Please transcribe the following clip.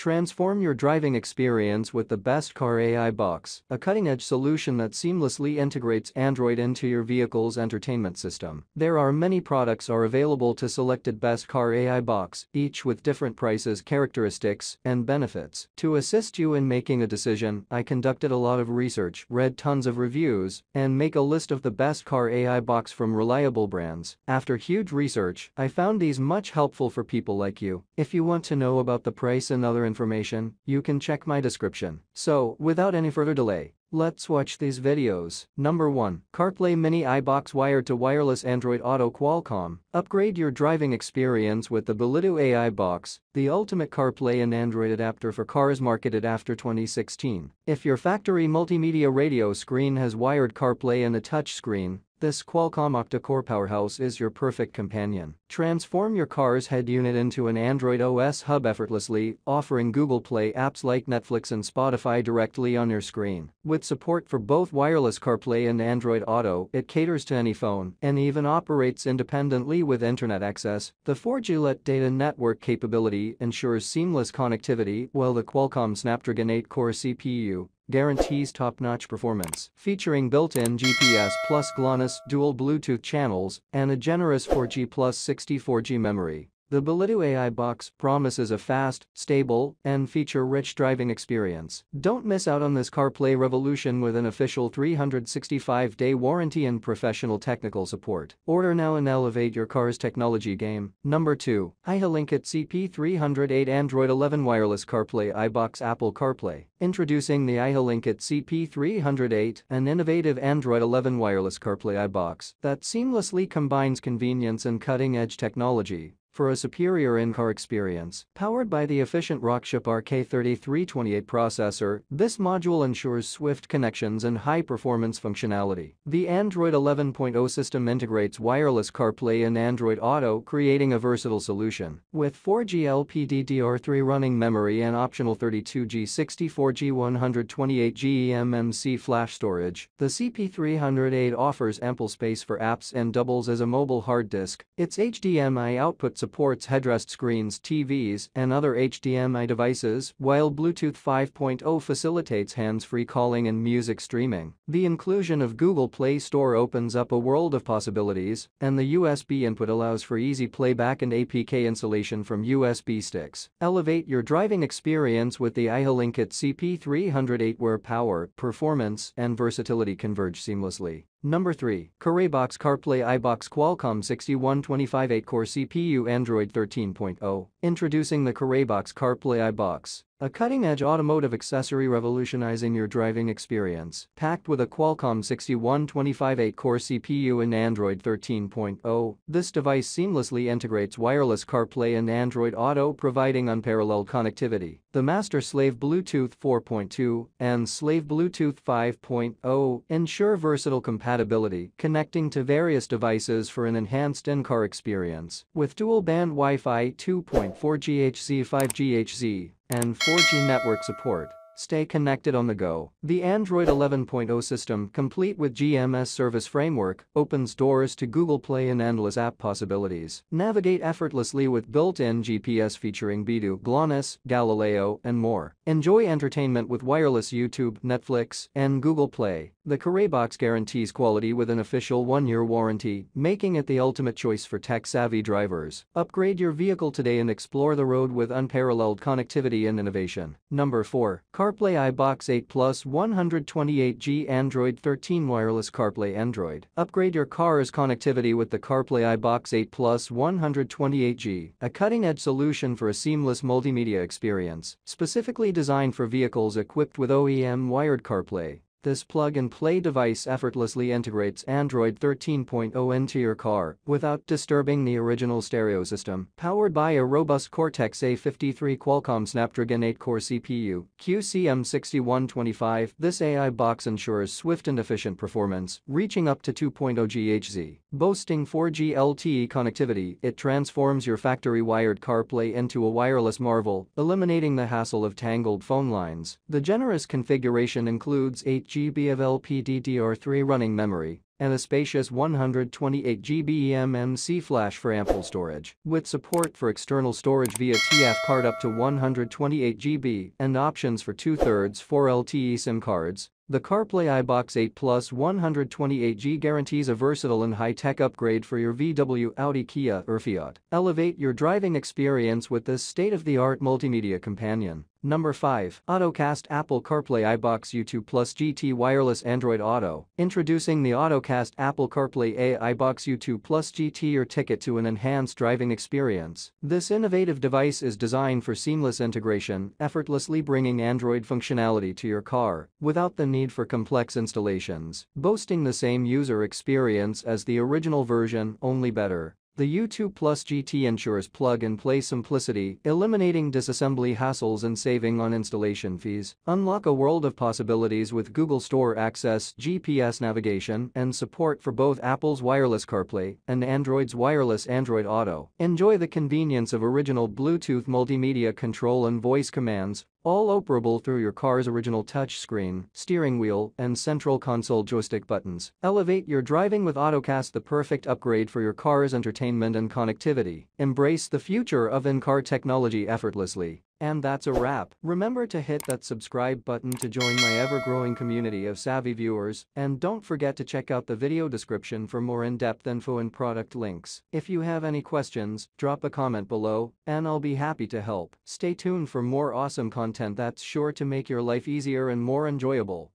Transform your driving experience with the Best Car AI Box, a cutting-edge solution that seamlessly integrates Android into your vehicle's entertainment system. There are many products are available to selected Best Car AI Box, each with different prices, characteristics, and benefits. To assist you in making a decision, I conducted a lot of research, read tons of reviews, and make a list of the Best Car AI Box from reliable brands. After huge research, I found these much helpful for people like you. If you want to know about the price and other information, you can check my description. So, without any further delay, Let's watch these videos. Number 1. CarPlay Mini iBox Wired to Wireless Android Auto Qualcomm. Upgrade your driving experience with the Bluetooth AI Box, the ultimate CarPlay and Android adapter for cars marketed after 2016. If your factory multimedia radio screen has wired CarPlay and a touchscreen, this Qualcomm octa-core powerhouse is your perfect companion. Transform your car's head unit into an Android OS hub effortlessly, offering Google Play apps like Netflix and Spotify directly on your screen. With support for both wireless CarPlay and Android Auto, it caters to any phone and even operates independently with internet access. The 4G LTE data network capability ensures seamless connectivity while the Qualcomm Snapdragon 8-core CPU guarantees top-notch performance, featuring built-in GPS plus GLONASS dual Bluetooth channels and a generous 4G plus 64G memory. The Bluetooth AI box promises a fast, stable, and feature-rich driving experience. Don't miss out on this CarPlay revolution with an official 365-day warranty and professional technical support. Order now and elevate your car's technology game. Number 2. iHeylinkit CP308 Android 11 Wireless CarPlay iBox Apple CarPlay. Introducing the iHeylinkit CP308, an innovative Android 11 wireless CarPlay iBox that seamlessly combines convenience and cutting-edge technology for a superior in-car experience. Powered by the efficient Rockchip RK3328 processor, this module ensures swift connections and high-performance functionality. The Android 11.0 system integrates wireless CarPlay and Android Auto creating a versatile solution. With 4G LPDDR3 running memory and optional 32G 64G 128G eMMC flash storage, the CP308 offers ample space for apps and doubles as a mobile hard disk. Its HDMI output supports headrest screens, TVs, and other HDMI devices, while Bluetooth 5.0 facilitates hands-free calling and music streaming. The inclusion of Google Play Store opens up a world of possibilities, and the USB input allows for easy playback and APK installation from USB sticks. Elevate your driving experience with the iHeylinkit CP308 where power, performance, and versatility converge seamlessly. Number 3. CarAIBox CarPlay iBox Qualcomm 6125 8-core CPU Android 13.0 Introducing the CarAIBox CarPlay iBox, a cutting-edge automotive accessory revolutionizing your driving experience, packed with a Qualcomm 6125 8-core CPU and Android 13.0. This device seamlessly integrates wireless CarPlay and Android Auto providing unparalleled connectivity. The master-slave Bluetooth 4.2 and slave Bluetooth 5.0 ensure versatile compatibility, connecting to various devices for an enhanced in-car experience, with dual-band Wi-Fi 2.0 4GHz, 5GHz, and 4G network support. Stay connected on the go. The Android 11.0 system, complete with GMS service framework, opens doors to Google Play and endless app possibilities. Navigate effortlessly with built-in GPS featuring Beidou, GLONASS, Galileo, and more. Enjoy entertainment with wireless YouTube, Netflix, and Google Play. The CarAIBox guarantees quality with an official one-year warranty, making it the ultimate choice for tech-savvy drivers. Upgrade your vehicle today and explore the road with unparalleled connectivity and innovation. Number 4. CarPlay iBox 8 Plus 128G Android 13 Wireless CarPlay Android. Upgrade your car's connectivity with the CarPlay iBox 8 Plus 128G, a cutting-edge solution for a seamless multimedia experience, specifically designed for vehicles equipped with OEM wired CarPlay. This plug-and-play device effortlessly integrates Android 13.0 into your car without disturbing the original stereo system. Powered by a robust Cortex-A53 Qualcomm Snapdragon 8-core CPU, QCM6125, this AI box ensures swift and efficient performance, reaching up to 2.0 GHz. Boasting 4G LTE connectivity, it transforms your factory-wired CarPlay into a wireless marvel, eliminating the hassle of tangled phone lines. The generous configuration includes 8 GB of LPDDR3 running memory, and a spacious 128GB eMMC flash for ample storage. With support for external storage via TF card up to 128GB and options for 2 thirds 4 LTE SIM cards, the CarPlay iBox 8 Plus 128G guarantees a versatile and high-tech upgrade for your VW, Audi, Kia or Fiat. Elevate your driving experience with this state-of-the-art multimedia companion. Number 5. Ottocast Apple CarPlay iBox U2 Plus GT Wireless Android Auto. Introducing the Ottocast Apple CarPlay AI iBox U2 Plus GT your ticket to an enhanced driving experience. This innovative device is designed for seamless integration, effortlessly bringing Android functionality to your car without the need for complex installations. Boasting the same user experience as the original version, only better. The U2 Plus GT ensures plug-and-play simplicity, eliminating disassembly hassles and saving on installation fees. Unlock a world of possibilities with Google Store access, GPS navigation, and support for both Apple's wireless CarPlay and Android's wireless Android Auto. Enjoy the convenience of original Bluetooth multimedia control and voice commands, all operable through your car's original touchscreen, steering wheel, and central console joystick buttons. Elevate your driving with Ottocast the perfect upgrade for your car's entertainment and connectivity. Embrace the future of in-car technology effortlessly. And that's a wrap. Remember to hit that subscribe button to join my ever-growing community of savvy viewers, and don't forget to check out the video description for more in-depth info and product links. If you have any questions, drop a comment below, and I'll be happy to help. Stay tuned for more awesome content that's sure to make your life easier and more enjoyable.